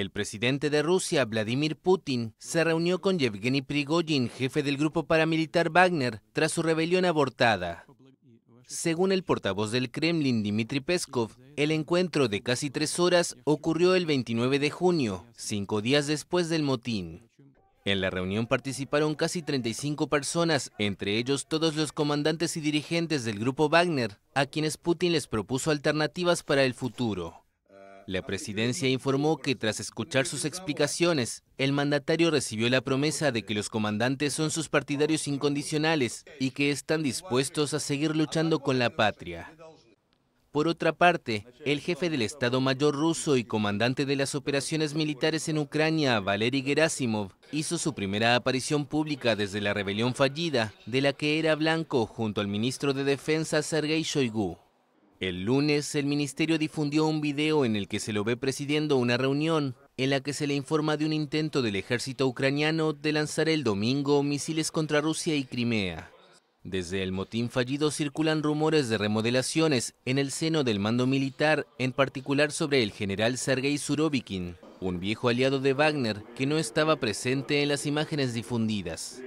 El presidente de Rusia, Vladimir Putin, se reunió con Yevgeny Prigozhin, jefe del grupo paramilitar Wagner, tras su rebelión abortada. Según el portavoz del Kremlin, Dmitry Peskov, el encuentro de casi tres horas ocurrió el 29 de junio, cinco días después del motín. En la reunión participaron casi 35 personas, entre ellos todos los comandantes y dirigentes del grupo Wagner, a quienes Putin les propuso alternativas para el futuro. La presidencia informó que tras escuchar sus explicaciones, el mandatario recibió la promesa de que los comandantes son sus partidarios incondicionales y que están dispuestos a seguir luchando con la patria. Por otra parte, el jefe del Estado Mayor ruso y comandante de las operaciones militares en Ucrania, Valery Gerasimov, hizo su primera aparición pública desde la rebelión fallida, de la que era blanco junto al ministro de Defensa Sergei Shoigu. El lunes, el ministerio difundió un video en el que se lo ve presidiendo una reunión en la que se le informa de un intento del ejército ucraniano de lanzar el domingo misiles contra Rusia y Crimea. Desde el motín fallido circulan rumores de remodelaciones en el seno del mando militar, en particular sobre el general Sergei Surovikin, un viejo aliado de Wagner que no estaba presente en las imágenes difundidas.